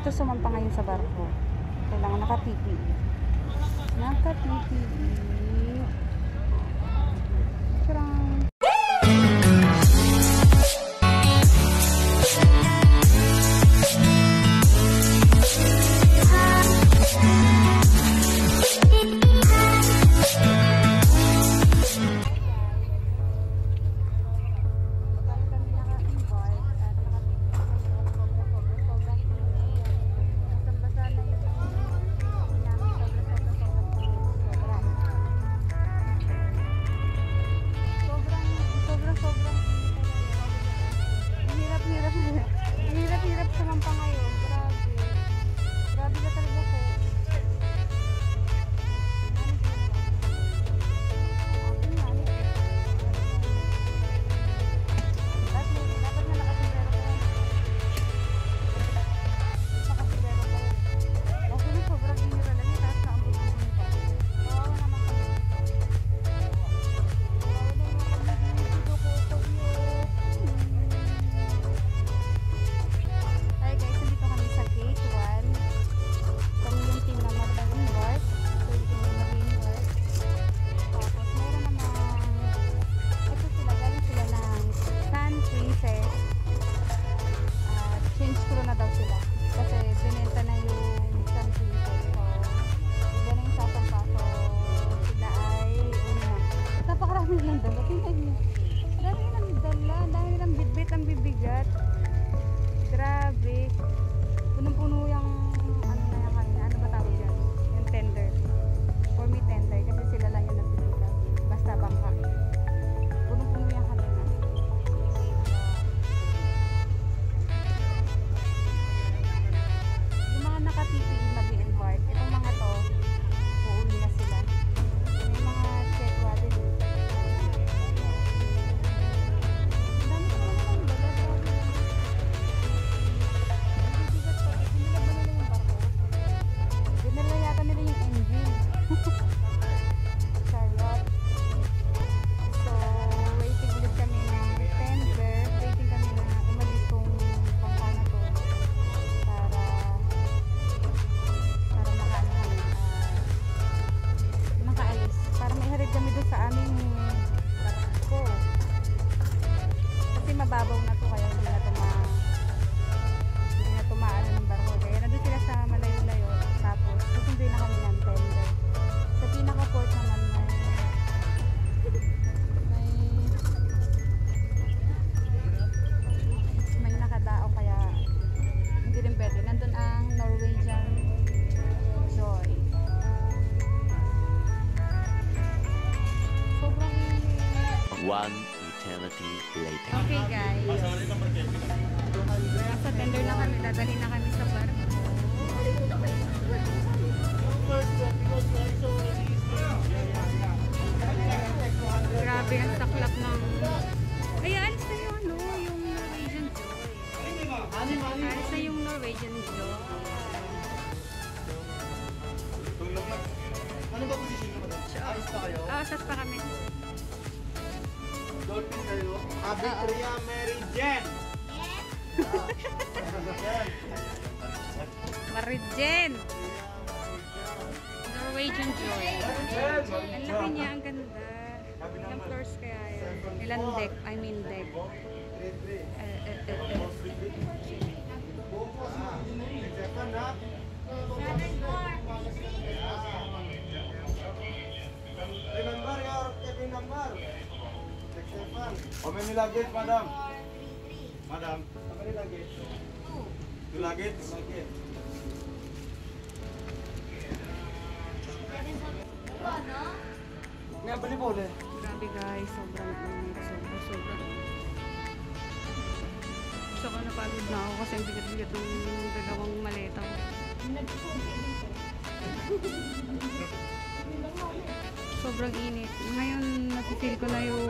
dito sumampa ngayon sa barko. Kailangan naka-PPE. Naka-PPE. Charang. One eternity later. Okay guys. Nasa tender na kami. Dadalhin na kami sa barko. Grabe ang saklap ng... Ay, alis na yung ano, yung Norwegian Joy. Alis na yung Norwegian Joy. Ano ba nyo madam? Ayos pa kayo? Ah, sas pa kami. Abitria Mary Jen! Marijen! Norwegian Joy. Ang laki niya, ang ganda. Ilang floors kaya yan? Ilang deck? I mean deck. Many luggage, madam? Madam, how many luggage? Two luggage? Luggage. May abali po ulit. Grabe guys, sobrang init. Sobrang, sobrang Saka napagod na ako kasi ang bigat-bigat ng dalawang maleta ko. Sobrang init. Ngayon, napifeel ko na yung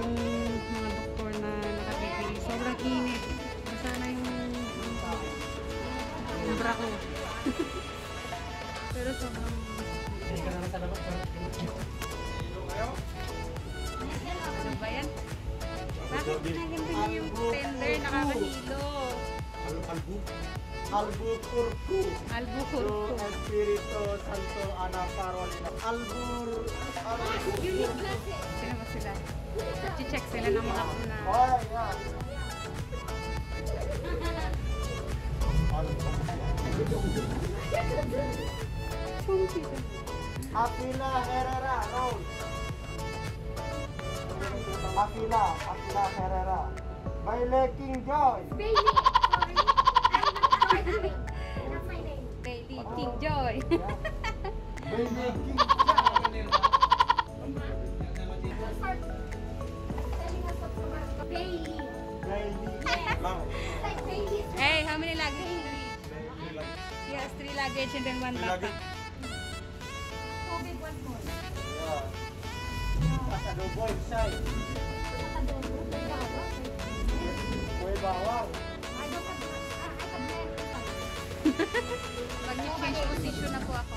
mga doktor na nakatipili. Sobrang init. Basta na yung, yung bra ko. Pero sobrang... Ano ba yan? Bakit ganyan din yung tender nakakahilo? Kalbo-kalbo. Albuquerque. Albuquerque. Su Espiritu Santo Ana Carolina. Albur... Albuquerque. Sino ba sila? Check sila ng mga una. Oh, yeah. Aquila Herrera, Raul. Aquila, Aquila Herrera. Baile King Joy. Bailey. Baby King Joy. Baby King Hey, how many luggage? He has three luggage and then one bag. backpack. Two big, one small. Yeah. Pag change position na po ako,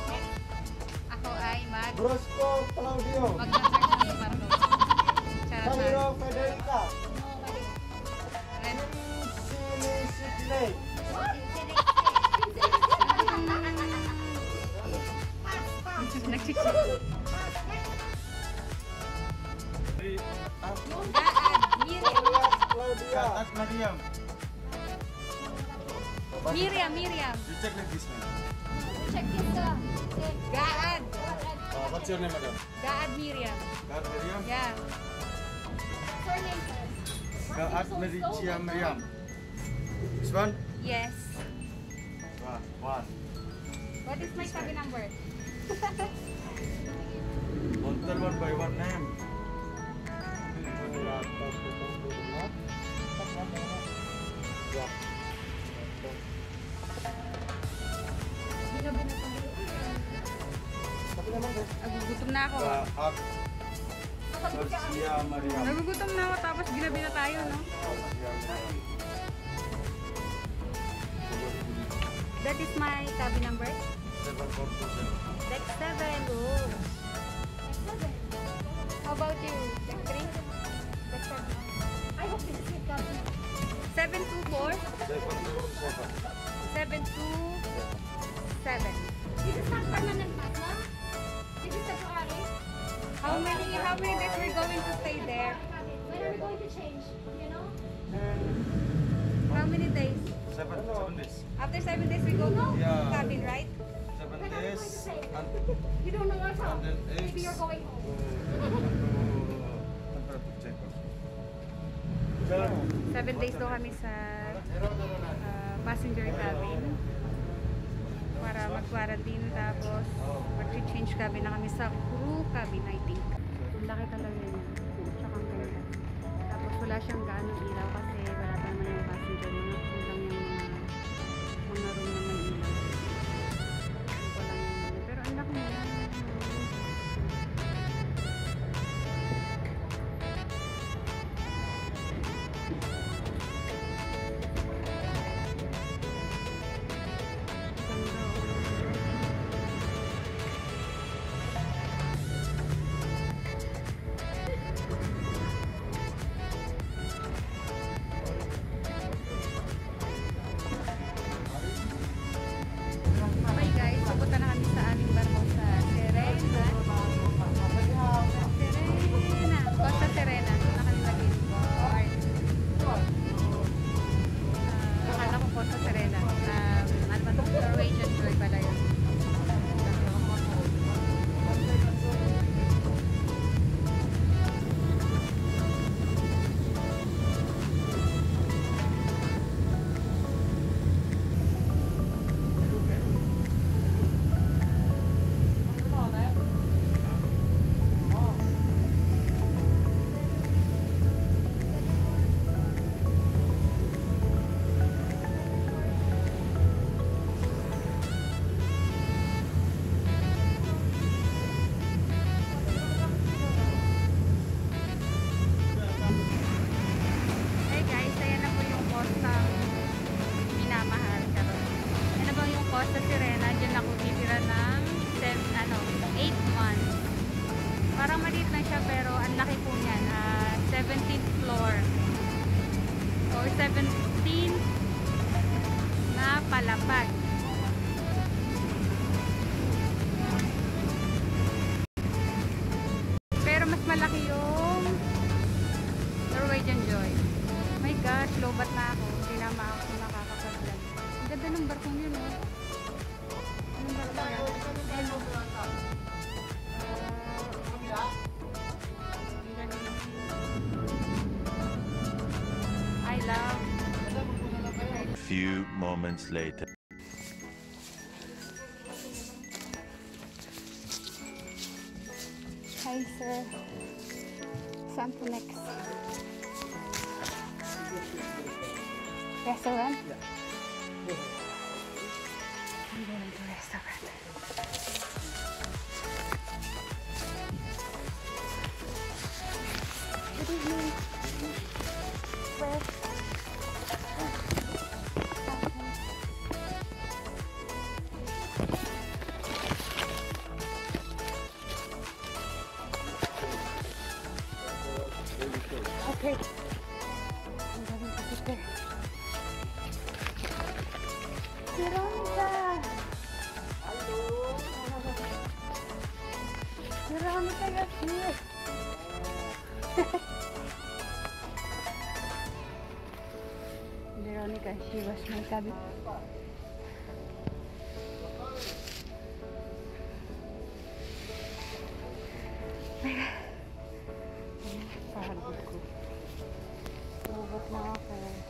ako ay mag Brosco Claudio. mag-search what's your name, madam? Gaad Miriam. God Miriam. Yeah. Surname first. God Mericia Miriam. This one? Yes. One. One. What is my cabin number? Tell one by one name. Nagugutom na ako. Kahat Garcia Mariam. Nagugutom na ako tapos ginabi na tayo, no? That is my cabin number. Seven four two seven. Deck 7. Oh. How about you? Deck 3? Deck 7. I hope this is it, Gabby. 724? Seven two seven. 727. This is not permanent no? This is February. How many how many days we're going to stay there? When are we going to change? You know? How many days? Seven seven days. After 7 days we go to Yeah. cabin, right? Seven days. And You don't know what's up. And then Maybe you're going home. temperature check. 7 days daw kami sa ah, passenger cabin para mag-quarantine tapos mag-change cabin na kami sa crew cabin I think. Ang laki talaga niya. Tsaka ang ganda. Tapos wala siyang gaano ilaw kasi wala pa naman yung passenger. Mga crew lang yung mga mga room malaki yung Norwegian Joy. My gosh, lobat na ako. Hindi na ma ako nakakapag-vlog. Ang ganda ng barkong yun, oh. Anong barko yan? Galing. I love Few moments later. Hi, sir. Saan next? Restaurant? I'm Caxias, acho que não cabe. Para do cu. Eu vou tomar uma folha.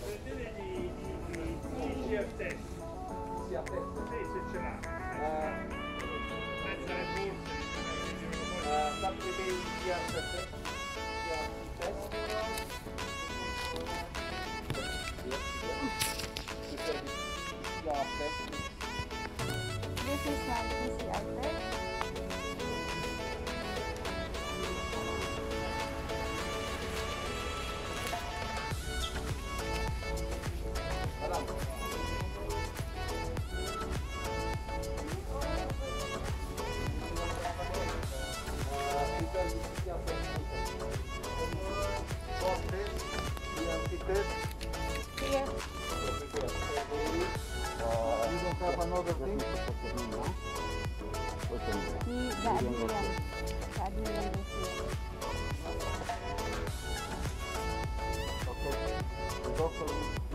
Pretendere di, di, di, di, di, di, di, di, di, di, di, Veronica, she was my cabin. Pagod ko. Pagod na ako. This is not easy outfit. pick up another thing? The, the Admiral. The Admiral is here. Okay. Go for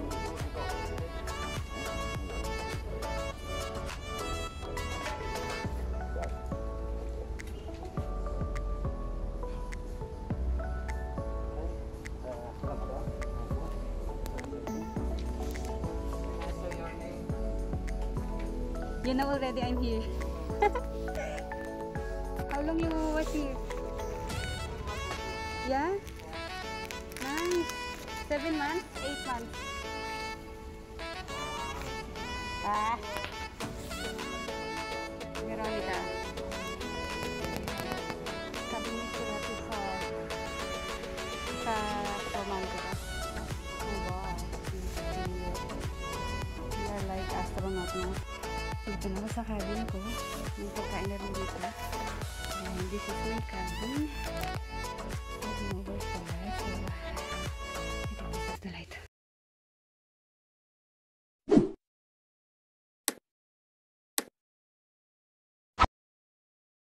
You know already I'm here. How long you was here? Yeah? Nice. Seven months? Eight months? Ah. Veronica. Sabi ni to sa sa romantica. Oh wow. Are like astronaut now. Dito na ako sa cabin ko. May pagkain na rin dito. And this is my cabin. Cabin over